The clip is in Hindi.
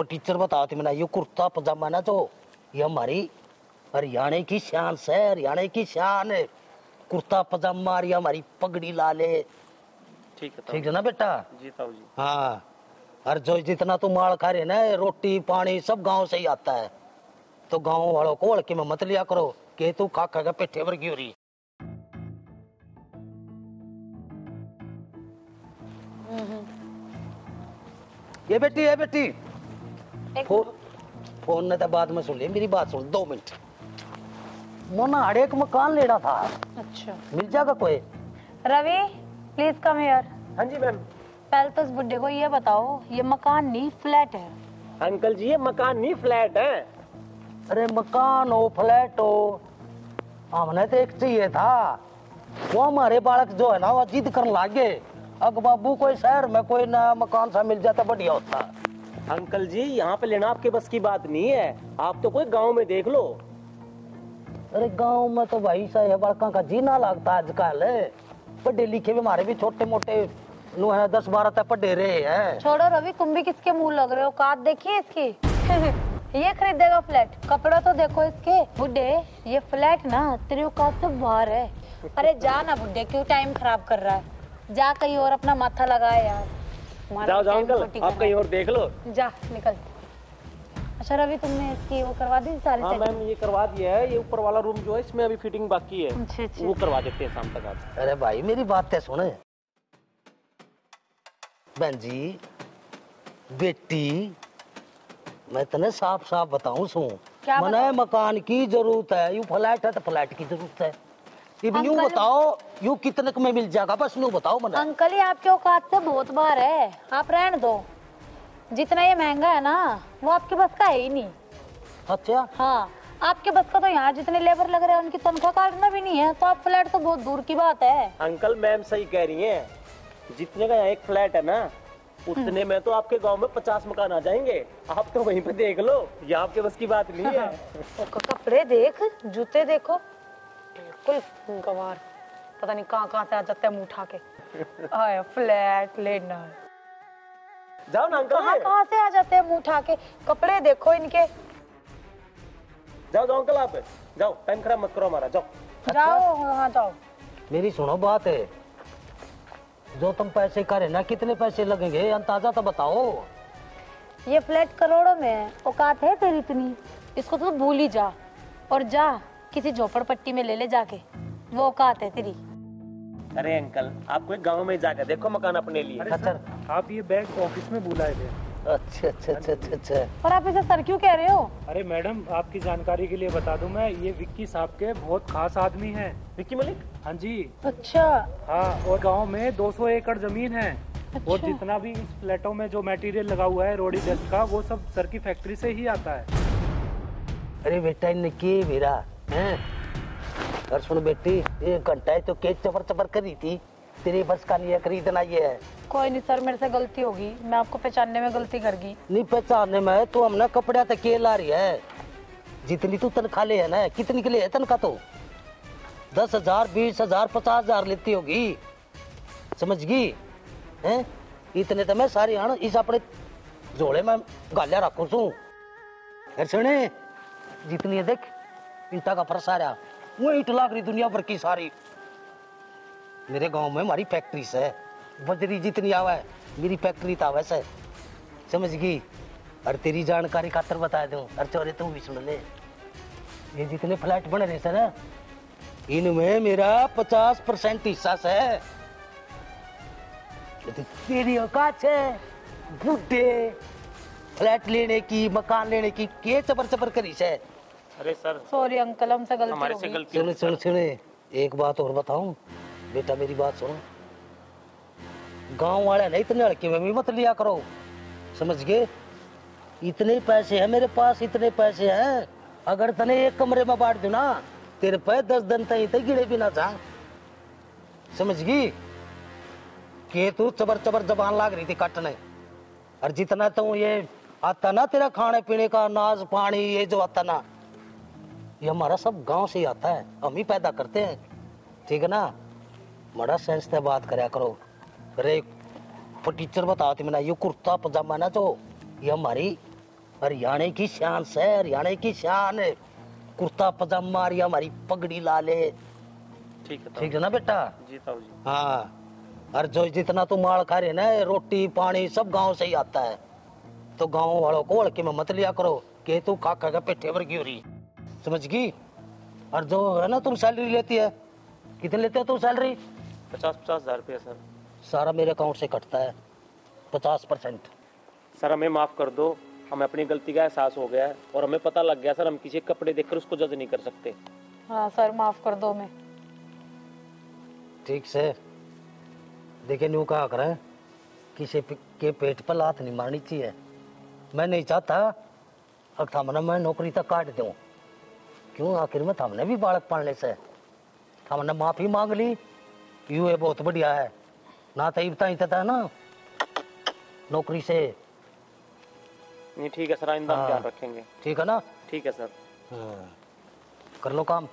टीचर बताओ थे मैंने ये कुर्ता पजामा ना जो ये हमारी हरियाणा की शान से हरियाणा की शान। है कुर्ता पजामा और ये हमारी पगड़ी लाले ठीक है ठीक है ना बेटा? जी ताऊ जी। हाँ। और जो जितना तू माल खा रहे ना रोटी पानी सब गाँव से ही आता है। तो गाँव वालों को हड़के में मत लिया करो के तू खा खा के पेटे भर हो रही ये बेटी ये बेटी। फ़ोन फ़ोन ने तो बाद में सुन ली मेरी बात सुन दो मिनट। मोना हड़े एक मकान लेना था। अच्छा। मिल जाएगा कोई? रवि प्लीज़ कम हियर हाँ जी मैम। पहले तो इस बुड्ढे को ये बताओ ये मकान नहीं फ्लैट है। अंकल जी ये मकान नहीं फ्लैट है। अरे मकान हो फ्लैट हो। हमने तो एक चाहिए था। वो हमारे बालक जो है ना वो जिद करने लागे। अग बाबू कोई शहर में कोई नया मकान सा मिल जाता बढ़िया होता। अंकल जी यहाँ पे लेना आपके बस की बात नहीं है। आप तो कोई गाँव में देख लो। अरे गाँव में तो भाई सा है बड़का का जीना लगता आजकल। पढ़े लिखे भी हमारे भी छोटे मोटे है दस बारह तक पढ़े रहे हैं। छोड़ो रवि तुम भी किसके मुँह लग रहे हो? काट देखिए इसकी? ये खरीदेगा फ्लैट। कपड़ा तो देखो इसके। बुड्ढे ये फ्लैट ना तेरे औकात से बाहर है। अरे जा ना बुड्ढे क्यों टाइम खराब कर रहा है? जा कहीं और अपना माथा लगाए यार। जाओ जाओ अंकल आप कहीं और देख लो। जा निकल। अच्छा रवि तुमने इसकी वो करवा दी सारी हाँ मैम ये करवा दिया है। ये ऊपर वाला रूम जो है इसमें अभी फिटिंग बाकी है। अच्छा अच्छा। वो करवा देते हैं शाम तक आप। अरे भाई मेरी बात है सुने? बहन जी बेटी मैं तने साफ़ साफ़ बताऊँ सू मने मकान की ज़रूरत है यू फ्लैट है तो फ्लैट की ज़रूरत है। इब यूँ बताओ यू कितने में मिल जाएगा? बस यूँ बताओ मने। अंकल ये आपके औकात से बहुत बाहर है। आप रहने दो। जितना ये महँगा है ना वो आपके बस का है ही नहीं। अच्छा? हाँ आपके बस का तो यहाँ जितने लेबर लग रहे हैं उनकी तनख्वाह काटना भी नहीं है तो आप फ्लैट तो बहुत दूर की बात है। अंकल मैम सही कह रही हैं। जितने का यहाँ एक फ्लैट है ना उतने में तो आपके गाँव में पचास मकान आ जाएँगे। आप तो वहीं पे देख लो ये आपके बस की बात नहीं है। कपड़े देख जूते देखो। बिल्कुल गवार। पता नहीं कहाँ कहाँ से आ जाते हैं मुँह उठा के। आया फ्लैट लेना है जाओ ना कहाँ अंकल कहाँ से आ जाते हैं मुँह उठा के? कपड़े देखो इनके। जाओ जाओ अंकल आप। जाओ टाइम खराब मत करो हमारा जाओ। जाओ हाँ जाओ। मेरी सुनो बात है। जो तुम पैसे करे ना कितने पैसे लगेंगे अंदाज़ा तो बताओ। ये फ्लैट करोड़ों में है औकात है तेरी इतनी? इसको तो भूल ही जा। और जा किसी झोपड़पट्टी में ले ले जाके। वो औकात है तेरी। अरे अंकल आपको एक गाँव में जाकर देखो मकान अपने लिए। अच्छा आप ये बैग ऑफ़िस में बुलाए थे। अच्छा अच्छा अच्छा अच्छा अच्छा। और आप इसे सर क्यों कह रहे हो? अरे मैडम आपकी जानकारी के लिए बता दूँ मैं ये विक्की साहब के बहुत खास आदमी हैं। विक्की मलिक? हाँ जी। अच्छा। हाँ और गाँव में 200 एकड़ ज़मीन है। अच्छा। और। जितना भी इस फ्लैटों में जो मटेरियल लगा हुआ है रोडी डस्ट का वो सब सर की फैक्ट्री से ही आता है। अरे बेटा इनने की मेरा हैं? और सुन बेटी एक घंटा है तो केक चपर चपर करी थी। तेरे बस का नहीं है। खरीदना ये है कोई नहीं सर मेरे से गलती होगी। मैं आपको पहचानने में गलती कर गई नहीं पहचानने में तो हमने कपड़ा तक के ला रही है। जितनी तू तनख्वाह ले है ना कितनी के लिए है तनख्वाह तो? दस हज़ार बीस हज़ार पचास हज़ार लेती होगी। समझ गई? हैं? इतने तो मैं सारी आन इस अपने झोले में गालिया रखू सू सुने? जितनी है देख ईटा का फरसा रहा। वो ईट लाग रही दुनिया भर की सारी। मेरे गाँव में हमारी फैक्ट्री से बजरी जितनी आवा है, मेरी फैक्ट्री तो आवे से समझ गई? और तेरी जानकारी खातर बता दूँ। और चोरे तू भी सुन ले। ये जितने फ्लैट बन रहे सर, इनमें मेरा पचास परसेंट हिस्सा से तेरी औकात है बुढ़े फ्लैट लेने की, मकान लेने की, के चबर चबर करी से अरे सर सॉरी अंकल हमसे गलती हमारे से गलती सुने सुने सुने एक बात और बताऊँ। बेटा मेरी बात सुनो। गाँव वाले नहीं इतने लड़के में भी मत लिया करो। समझ गए? इतने पैसे हैं मेरे पास इतने पैसे हैं। अगर तने एक कमरे में बांट दूँ ना तेरे पे दस दिन तक तक गिरे भी ना जा। समझ गई? कि तू चबर चबर जबान लाग रही थी काटने। और जितना तू ये आता ना तेरा खाने पीने का अनाज पानी ये जो आता ना ये हमारा सब गाँव से ही आता है। हम ही पैदा करते हैं। ठीक है ना? बड़ा सेंस से बात करया करो। अरे टीचर बताओ थी मैंने ये कुर्ता पजामा ना जो ये हमारी हरियाणा की शान से हरियाणा की शान। है कुर्ता पजामा ये हमारी पगड़ी लाले ठीक है ठीक है ना बेटा? जी जी। हाँ। और जो जितना तू माल खा रहे ना रोटी पानी सब गाँव से ही आता है। तो गाँव वालों को हड़के में मत लिया करो कि तू काका का पेठे की हो रही समझ गई? और जो है ना तुम सैलरी लेती है। कितने लेते हो तुम सैलरी पचास पचास हज़ार रुपया सर। सारा मेरे अकाउंट से कटता है। पचास परसेंट। सर हमें माफ़ कर दो। हमें अपनी गलती का एहसास हो गया है और हमें पता लग गया सर हम किसी के कपड़े देखकर उसको जज नहीं कर सकते। हाँ सर माफ़ कर दो मैं ठीक से। देखे न्यू कहा करें। किसी के पेट पर लात नहीं मारनी चाहिए। मैं नहीं चाहता। अब थामने मैं नौकरी तक काट दूँ। क्यों आखिर में थामने भी बालक पालने से? थामने माफ़ी मांग ली। यू ये बहुत बढ़िया है? ना तो इतना ही था ना? नौकरी से। नहीं ठीक है सर आइंदा हाँ। ध्यान रखेंगे। ठीक है ना? ठीक है सर। हाँ। कर लो काम।